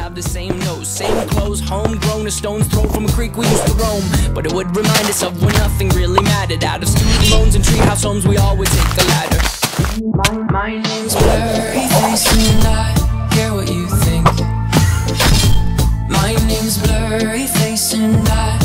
have the same nose, same clothes, homegrown, a stone's throw from a creek we used to roam. But it would remind us of when nothing really mattered. Out of student loans and treehouse homes, we always take the ladder. My, my name's Blurry Face, and I care what you think. My name's Blurry Face, and I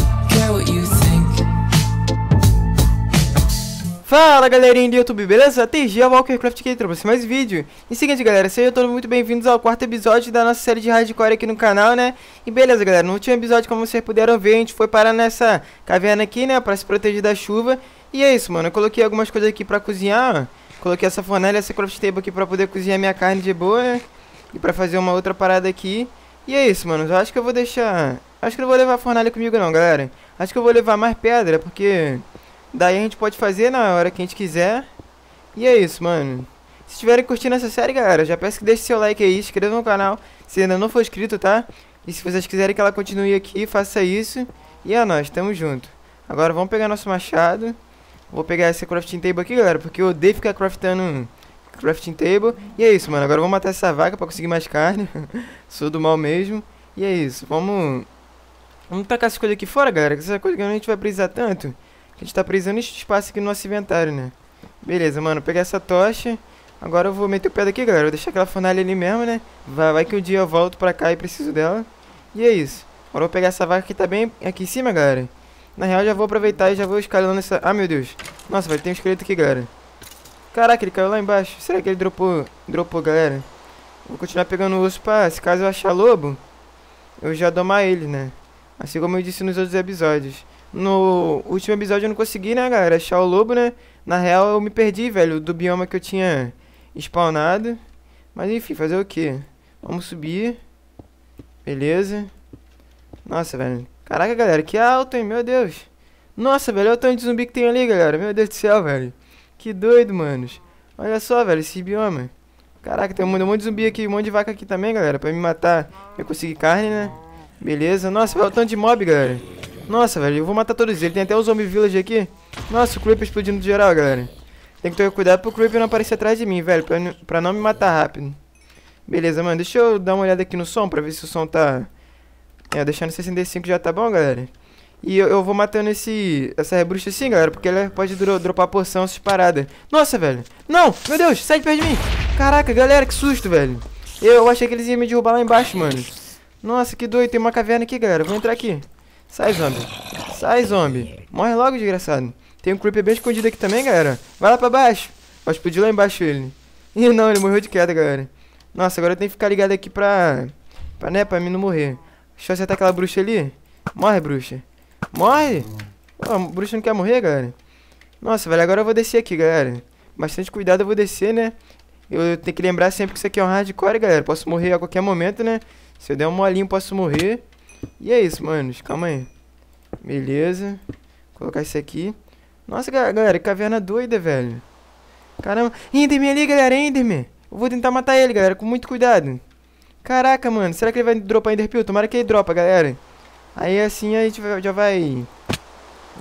Fala galerinha do YouTube, beleza? TG é Walkercraft aqui trouxe mais vídeo. E seguinte galera, sejam todos muito bem-vindos ao quarto episódio da nossa série de hardcore aqui no canal, né? E beleza galera, no último episódio, como vocês puderam ver, a gente foi parar nessa caverna aqui, né? Pra se proteger da chuva. E é isso, mano, eu coloquei algumas coisas aqui pra cozinhar, ó. Coloquei essa fornalha, essa craft table aqui pra poder cozinhar minha carne de boa, né? E pra fazer uma outra parada aqui. E é isso, mano, eu acho que eu vou deixar... Acho que não vou levar a fornalha comigo não, galera. Acho que eu vou levar mais pedra, porque... Daí a gente pode fazer na hora que a gente quiser. E é isso, mano. Se estiverem curtindo essa série, galera, já peço que deixe seu like aí, inscreva no canal se ainda não for inscrito, tá? E se vocês quiserem que ela continue aqui, faça isso. E é nóis, tamo junto. Agora vamos pegar nosso machado. Vou pegar essa crafting table aqui, galera, porque eu odeio ficar craftando crafting table. E é isso, mano. Agora vamos matar essa vaca pra conseguir mais carne. Sou do mal mesmo. E é isso, vamos... Vamos tacar essas coisas aqui fora, galera, que essa coisa que a gente vai precisar tanto. A gente tá precisando de espaço aqui no nosso inventário, né? Beleza, mano. Pegar essa tocha. Agora eu vou meter o pé daqui, galera. Vou deixar aquela fornalha ali mesmo, né? Vai, vai que um dia eu volto pra cá e preciso dela. E é isso. Agora eu vou pegar essa vaca que tá bem aqui em cima, galera. Na real, já vou aproveitar e já vou escalando essa... Ah, meu Deus. Nossa, vai ter um esqueleto aqui, galera. Caraca, ele caiu lá embaixo. Será que ele dropou, dropou galera? Vou continuar pegando o osso pra... Se caso eu achar lobo, eu já domar ele, né? Assim como eu disse nos outros episódios. No último episódio eu não consegui, né, galera? Achar o lobo, né? Na real eu me perdi, velho, do bioma que eu tinha spawnado. Mas enfim, fazer o que? Vamos subir. Beleza. Nossa, velho. Caraca, galera, que alto, hein? Meu Deus. Nossa, velho, olha o tanto de zumbi que tem ali, galera. Meu Deus do céu, velho. Que doido, manos. Olha só, velho, esse bioma. Caraca, tem um monte de zumbi aqui, um monte de vaca aqui também, galera. Pra me matar, eu conseguir carne, né? Beleza. Nossa, olha o tanto de mob, galera. Nossa, velho, eu vou matar todos eles. Tem até o zombie village aqui. Nossa, o creeper explodindo de geral, galera. Tem que ter cuidado pro creeper não aparecer atrás de mim, velho. Pra, pra não me matar rápido. Beleza, mano. Deixa eu dar uma olhada aqui no som pra ver se o som tá... É, deixando 65 já tá bom, galera. E eu, eu vou matando esse essa rebruxa assim, galera, porque ela pode dro dropar poção, essas paradas. Nossa, velho. Não, meu Deus, sai de perto de mim. Caraca, galera, que susto, velho. Eu, eu achei que eles iam me derrubar lá embaixo, mano. Nossa, que doido. Tem uma caverna aqui, galera. Vou entrar aqui. Sai, zombie. Sai, zombie. Morre logo, desgraçado. Tem um creeper bem escondido aqui também, galera. Vai lá pra baixo. Pode explodir lá embaixo ele. Ih, não, ele morreu de queda, galera. Nossa, agora eu tenho que ficar ligado aqui pra... Pra, né, pra mim não morrer. Deixa eu acertar aquela bruxa ali. Morre, bruxa. Morre. Oh, a bruxa não quer morrer, galera. Nossa, velho, agora eu vou descer aqui, galera. Bastante cuidado eu vou descer, né? Eu tenho que lembrar sempre que isso aqui é um hardcore, galera. Posso morrer a qualquer momento, né? Se eu der um molinho, posso morrer. E é isso, manos. Calma aí. Beleza. Vou colocar isso aqui. Nossa, galera, caverna doida, velho. Caramba. Enderman ali, galera. Enderman. Eu vou tentar matar ele, galera, com muito cuidado. Caraca, mano. Será que ele vai dropar Enderpeel? Tomara que ele dropa, galera. Aí assim a gente já vai...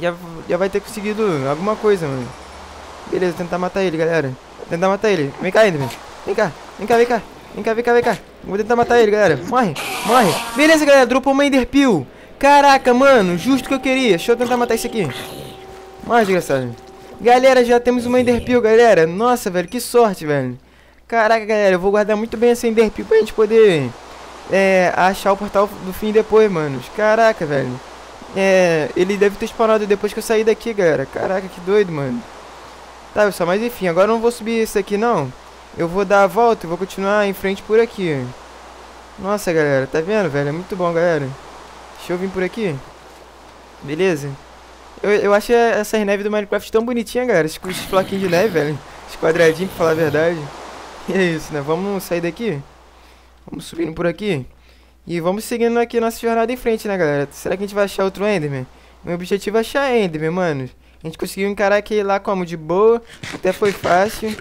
Já, já vai ter conseguido alguma coisa, mano. Beleza, tentar matar ele, galera. Tentar matar ele. Vem cá, Enderman. Vem cá. Vem cá, vem cá. Vem cá, vem cá, vem cá. Vou tentar matar ele, galera. Morre, morre. Beleza, galera. Dropou uma Enderpeel. Caraca, mano. Justo que eu queria. Deixa eu tentar matar isso aqui. Morre, desgraçado. Galera, já temos uma Enderpeel, galera. Nossa, velho. Que sorte, velho. Caraca, galera. Eu vou guardar muito bem essa Enderpeel pra gente poder... É, achar o portal do fim depois, mano. Caraca, velho. É, ele deve ter spawnado depois que eu sair daqui, galera. Caraca, que doido, mano. Tá, pessoal, mas enfim, agora eu não vou subir esse aqui, não. Eu vou dar a volta e vou continuar em frente por aqui. Nossa, galera, tá vendo, velho? É muito bom, galera. Deixa eu vir por aqui. Beleza? Eu, eu acho essas neves do Minecraft tão bonitinhas, galera. Esses, esses floquinhos de neve, velho. Esses quadradinhos, pra falar a verdade. E é isso, né? Vamos sair daqui. Vamos subindo por aqui. E vamos seguindo aqui nossa jornada em frente, né, galera? Será que a gente vai achar outro Enderman? Meu objetivo é achar Enderman, mano. A gente conseguiu encarar aqui lá como de boa. Até foi fácil.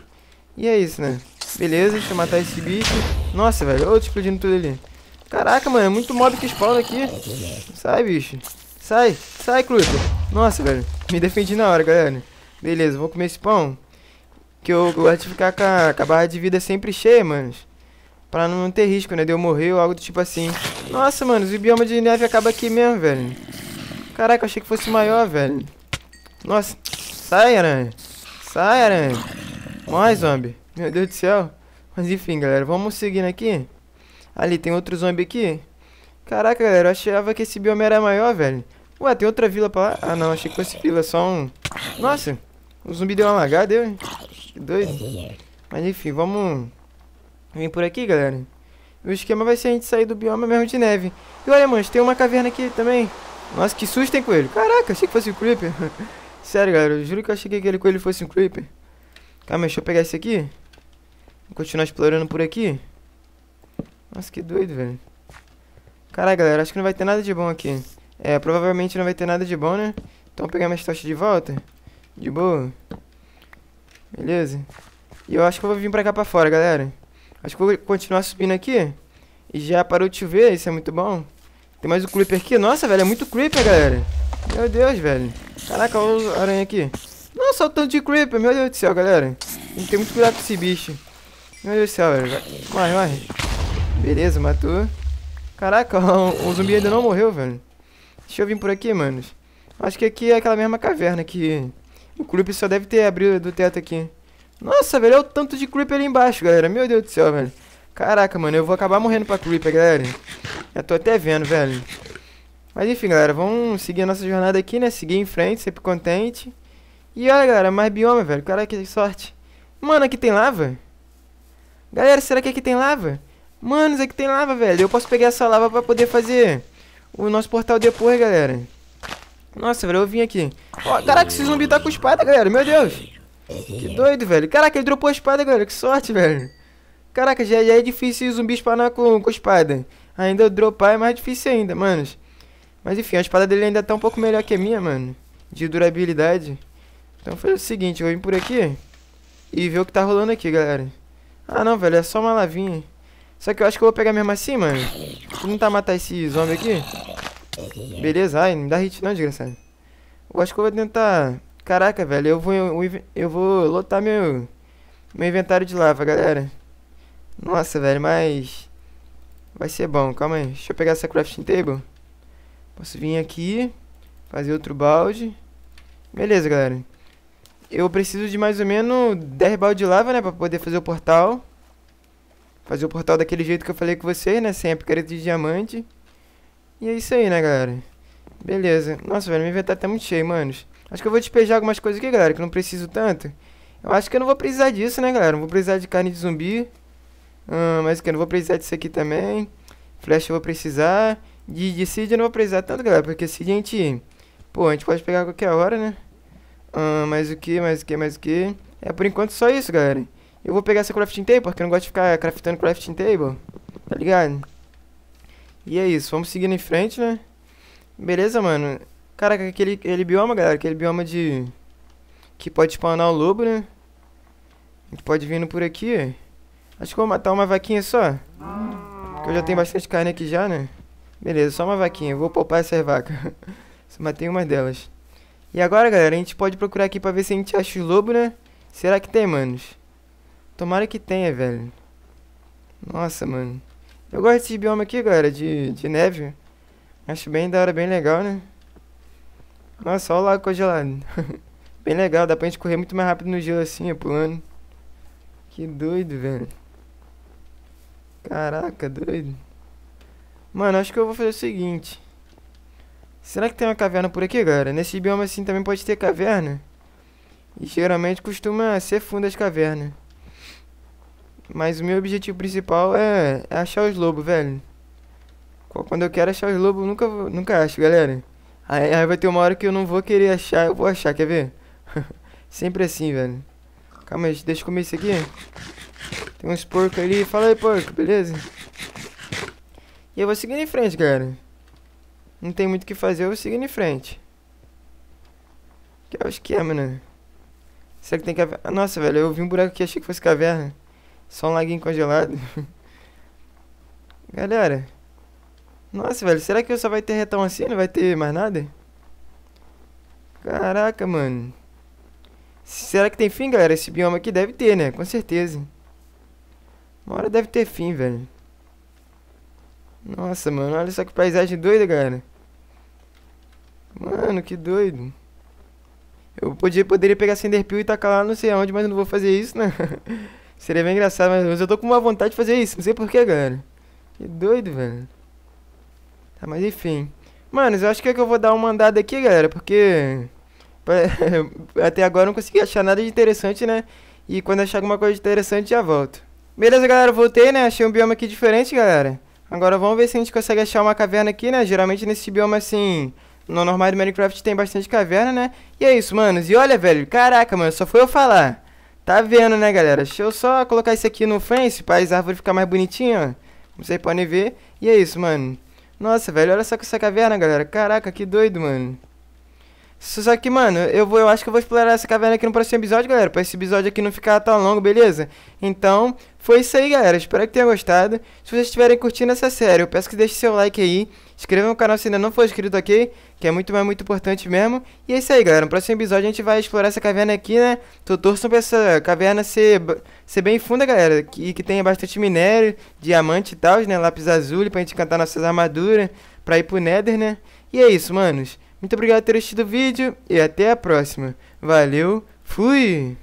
E é isso, né? Beleza, deixa eu matar esse bicho. Nossa, velho, outro explodindo tudo ali. Caraca, mano, é muito mob que spawna aqui. Sai, bicho. Sai, sai, Creeper. Nossa, velho, me defendi na hora, galera. Beleza, vou comer esse pão. Que eu gosto de ficar com a, com a barra de vida sempre cheia, manos. Pra não ter risco, né? De eu morrer ou algo do tipo assim. Nossa, mano, o bioma de neve acaba aqui mesmo, velho. Caraca, eu achei que fosse maior, velho. Nossa. Sai, aranha. Sai, aranha. Mais, zombie. Meu Deus do céu. Mas enfim, galera, vamos seguindo aqui. Ali, tem outro zombie aqui. Caraca, galera, eu achava que esse bioma era maior, velho. Ué, tem outra vila pra lá? Ah, não, achei que fosse vila, só um... Nossa, o zumbi deu uma lagada, deu, Que doido. Mas enfim, vamos... Vem por aqui, galera. O esquema vai ser a gente sair do bioma mesmo de neve. E olha, mano, tem uma caverna aqui também. Nossa, que susto, hein, coelho? Caraca, achei que fosse um creeper. Sério, galera, eu juro que eu achei que aquele coelho fosse um creeper. Calma, deixa eu pegar esse aqui. Vou continuar explorando por aqui. Nossa, que doido, velho. Caraca, galera, acho que não vai ter nada de bom aqui. É, provavelmente não vai ter nada de bom, né? Então vou pegar minhas tochas de volta. De boa. Beleza. E eu acho que eu vou vir pra cá pra fora, galera. Acho que eu vou continuar subindo aqui. E já parou de chover, isso é muito bom. Tem mais o Creeper aqui. Nossa, velho, é muito Creeper, galera. Meu Deus, velho. Caraca, olha o aranha aqui. Nossa, o tanto de Creeper, meu Deus do céu, galera. Tem que ter muito cuidado com esse bicho. Meu Deus do céu, velho. Vai, vai. Beleza, matou. Caraca, o, o zumbi ainda não morreu, velho. Deixa eu vir por aqui, manos. Acho que aqui é aquela mesma caverna que... O Creeper só deve ter abrido do teto aqui. Nossa, velho, olha o tanto de Creeper ali embaixo, galera. Meu Deus do céu, velho. Caraca, mano, eu vou acabar morrendo pra Creeper, galera. Já tô até vendo, velho. Mas enfim, galera, vamos seguir a nossa jornada aqui, né? Seguir em frente, sempre contente. E olha, galera, mais bioma, velho. Caraca, que sorte. Mano, aqui tem lava? Galera, será que aqui tem lava? Mano, aqui tem lava, velho. Eu posso pegar essa lava pra poder fazer o nosso portal depois, galera. Nossa, velho, eu vim aqui. Ó, caraca, esse zumbi tá com espada, galera. Meu Deus. Que doido, velho. Caraca, ele dropou a espada, galera. Que sorte, velho. Caraca, já, já é difícil zumbi spawnar com, com espada. Ainda dropar é mais difícil ainda, manos. Mas enfim, a espada dele ainda tá um pouco melhor que a minha, mano. De durabilidade. Então foi o seguinte, eu vir por aqui. E ver o que tá rolando aqui, galera. Ah, não, velho. É só uma lavinha. Só que eu acho que eu vou pegar mesmo assim, mano. Vou tentar matar esse zombie aqui. Beleza, ai, não dá hit não, desgraçado. Eu acho que eu vou tentar... Caraca, velho, eu vou, eu vou lotar meu, meu inventário de lava, galera. Nossa, velho, mas... Vai ser bom, calma aí. Deixa eu pegar essa crafting table. Posso vir aqui, fazer outro balde. Beleza, galera. Eu preciso de mais ou menos 10 baldes de lava, né, pra poder fazer o portal. Fazer o portal daquele jeito que eu falei com vocês, né? Sem a picareta de diamante. E é isso aí, né, galera? Beleza. Nossa, velho, meu inventário tá muito cheio, manos. Acho que eu vou despejar algumas coisas aqui, galera, que não preciso tanto. Eu acho que eu não vou precisar disso, né, galera? Não vou precisar de carne de zumbi. Hum, mas que eu não vou precisar disso aqui também. Flash eu vou precisar. De, de seed eu não vou precisar tanto, galera. Porque seed a gente... Pô, a gente pode pegar a qualquer hora, né? Hum, mais o que, mais o que, mais o que. É, por enquanto só isso, galera. Eu vou pegar essa crafting table, porque eu não gosto de ficar craftando crafting table. Tá ligado? E é isso, vamos seguindo em frente, né? Beleza, mano. Caraca, aquele, aquele bioma, galera, aquele bioma de... Que pode spawnar o lobo, né? A gente pode vir por aqui. Acho que vou matar uma vaquinha só. Porque eu já tenho bastante carne aqui já, né? Beleza, só uma vaquinha. Eu vou poupar essas vacas. Matei uma delas. E agora, galera, a gente pode procurar aqui pra ver se a gente acha o lobo, né? Será que tem, manos? Tomara que tenha, velho. Nossa, mano. Eu gosto desse bioma aqui, galera, de, de neve. Acho bem da hora, bem legal, né? Nossa, olha o lago congelado. bem legal, dá pra gente correr muito mais rápido no gelo assim, pulando. Que doido, velho. Caraca, doido. Mano, acho que eu vou fazer o seguinte. Será que tem uma caverna por aqui, galera? Nesse bioma assim também pode ter caverna. E geralmente costuma ser fundo as cavernas. Mas o meu objetivo principal é, é achar os lobos, velho. Quando eu quero achar os lobos, nunca, nunca acho, galera. Aí, aí vai ter uma hora que eu não vou querer achar, eu vou achar, quer ver? Sempre assim, velho. Calma aí, deixa eu comer isso aqui. Tem uns porcos ali. Fala aí, porco, beleza? E eu vou seguindo em frente, galera. Não tem muito o que fazer, eu seguindo em frente. Que é o esquema, né? Será que tem caverna? Nossa, velho, eu vi um buraco aqui, achei que fosse caverna. Só um laguinho congelado. Galera. Nossa, velho. Será que só vai ter retão assim? Não vai ter mais nada? Caraca, mano. Será que tem fim, galera? Esse bioma aqui deve ter, né? Com certeza. Uma hora deve ter fim, velho. Nossa, mano, olha só que paisagem doida, cara. Mano, que doido. Eu podia, poderia pegar Senderpeel e tacar lá não sei aonde, mas não vou fazer isso, né? Seria bem engraçado, mas eu tô com uma vontade de fazer isso. Não sei porquê, galera. Que doido, velho. Tá, mas enfim. Mano, eu acho que, é que eu vou dar uma andada aqui, galera, porque... Até agora eu não consegui achar nada de interessante, né? E quando achar alguma coisa interessante, já volto. Beleza, galera, voltei, né? Achei um bioma aqui diferente, galera. Agora vamos ver se a gente consegue achar uma caverna aqui, né? Geralmente nesse bioma, assim... No normal do Minecraft tem bastante caverna, né? E é isso, manos. E olha, velho, caraca, mano, só foi eu falar. Tá vendo, né, galera? Deixa eu só colocar isso aqui no fence para as árvores ficar mais bonitinhas, ó. Vocês podem ver. E é isso, mano. Nossa, velho, olha só essa caverna, galera. Caraca, que doido, mano. Só que, mano, eu, vou, eu acho que eu vou explorar essa caverna aqui no próximo episódio, galera. Pra esse episódio aqui não ficar tão longo, beleza? Então, foi isso aí, galera. Espero que tenham gostado. Se vocês estiverem curtindo essa série, eu peço que deixe seu like aí. Inscreva no canal se ainda não for inscrito, ok? Que é muito, mais muito importante mesmo. E é isso aí, galera. No próximo episódio a gente vai explorar essa caverna aqui, né? Tô torço pra essa caverna ser, ser bem funda, galera. E que, que tenha bastante minério, diamante e tal, né? Lápis azul pra gente cantar nossas armaduras. Pra ir pro Nether, né? E é isso, manos. Muito obrigado por ter assistido o vídeo e até a próxima. Valeu, fui!